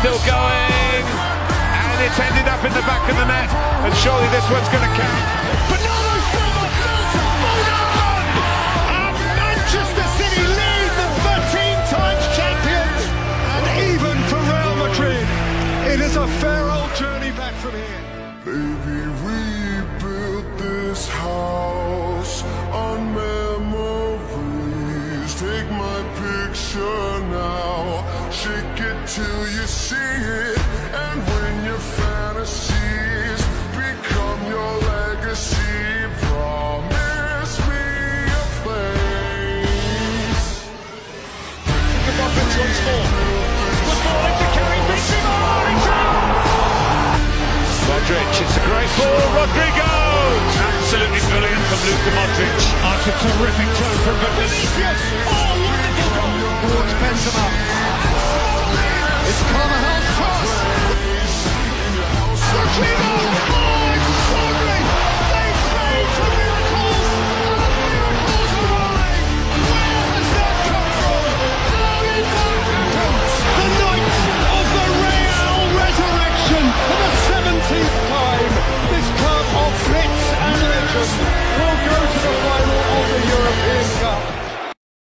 still going, and it's ended up in the back of the net, and surely this one's going to count. A and Manchester City lead the 13 times champions, and even for Real Madrid, it is a fair old journey see it. And when your fantasies become your legacy, promise me a place. Modric once more. Good ball into Karim Benzema. It's in! Modric, it's a great ball, Rodrygo! Absolutely brilliant from Luka Modric. It's a terrific turn from Vinicius. Oh, wonderful goal. Towards Benzema. It's Carvajal.